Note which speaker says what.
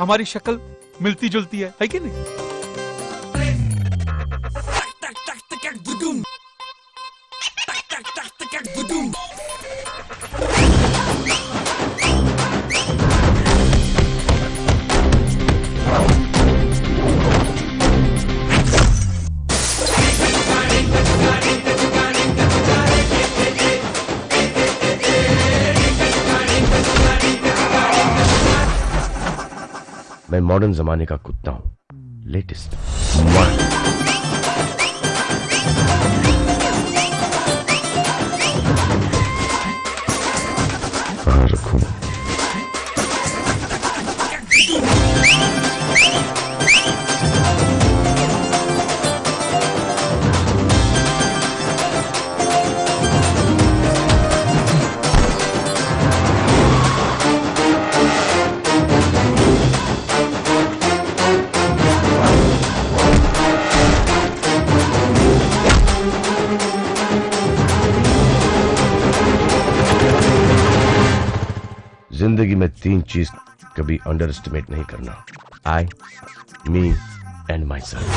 Speaker 1: हमारी शक्ल मिलती जुलती है। है कि नहीं?
Speaker 2: मैं मॉडर्न जमाने का कुत्ता हूँ। लेटेस्ट रखूँ। ज़िंदगी में तीन चीज़ कभी अंडर एस्टिमेट नहीं करना। आई मी एंड माई सेल्फ